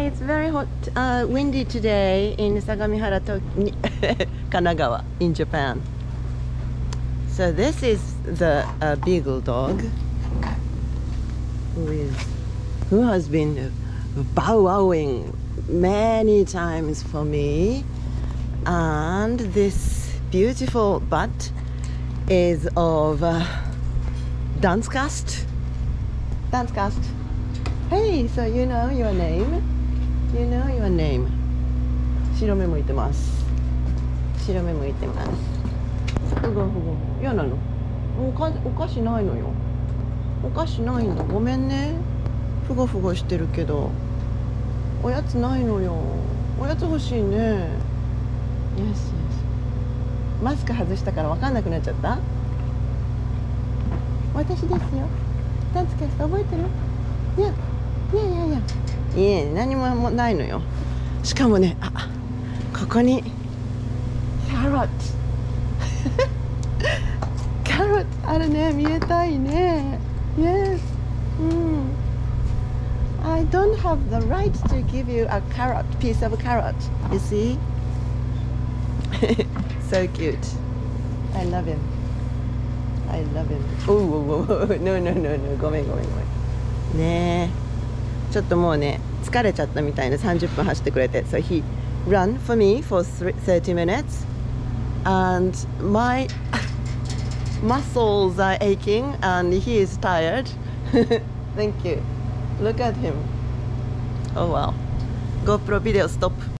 Hi, it's very hot, uh, windy today in Sagamihara, Kanagawa, in Japan. So this is the uh, beagle dog who is who has been bow wowing many times for me, and this beautiful butt is of uh, DantzCast. Dance cast. Hey, so you know your name? You know your name. 白目向いてます。白目向いてます。ふごふご。嫌なの？おかお菓子ないのよ。お菓子ないの。ごめんね。ふごふごしてるけど。おやつないのよ。おやつ欲しいね。よしよし。マスク外したから分かんなくなっちゃった？私ですよ。ダンスキャスト覚えてる？いやいやいやいやいえ何ももないのよしかもねあここにキャロットキャロットあるね見えたいね Yes うん I don't have the right to give you a carrot piece of carrot you see so cute I love him I love him おうおうおう no no no no ごめんごめんごめんねえ ちょっともうね疲れちゃったみたいな30分走ってくれて So he run for me for thr- 30 minutes and my muscles are aching and he is tired Thank you Look at him Oh wow GoPro video stop